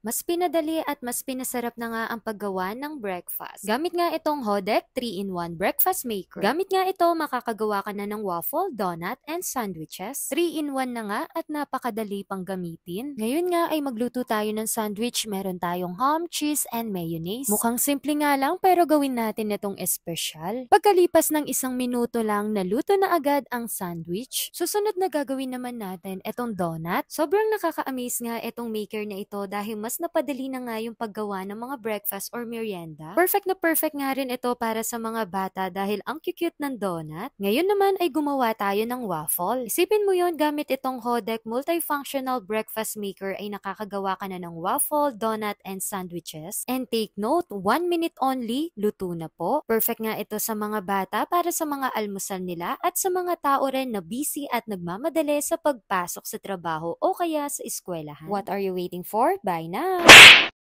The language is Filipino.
Mas pinadali at mas pinasarap na nga ang paggawa ng breakfast. Gamit nga itong Hodek 3-in-1 Breakfast Maker. Gamit nga ito, makakagawa ka na ng waffle, donut, and sandwiches. 3-in-1 na nga at napakadali pang gamitin. Ngayon nga ay magluto tayo ng sandwich. Meron tayong ham, cheese, and mayonnaise. Mukhang simple nga lang pero gawin natin itong espesyal. Pagkalipas ng isang minuto lang, naluto na agad ang sandwich. Susunod na gagawin naman natin itong donut. Sobrang nakaka-amaze nga itong maker na ito dahil mas mas napadali na nga yung paggawa ng mga breakfast or merienda. Perfect na perfect nga rin ito para sa mga bata dahil ang cute ng donut. Ngayon naman ay gumawa tayo ng waffle. Isipin mo yon gamit itong Hodek Multifunctional Breakfast Maker ay nakakagawa ka na ng waffle, donut, and sandwiches. And take note, 1 minute only, luto na po. Perfect nga ito sa mga bata para sa mga almusal nila at sa mga tao rin na busy at nagmamadali sa pagpasok sa trabaho o kaya sa eskwelahan. What are you waiting for? Bye na! out.